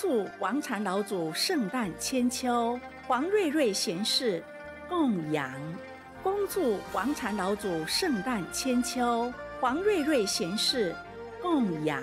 祝王禅老祖圣诞千秋，黄瑞瑞贤士供养。恭祝王禅老祖圣诞千秋，黄瑞瑞贤士供养。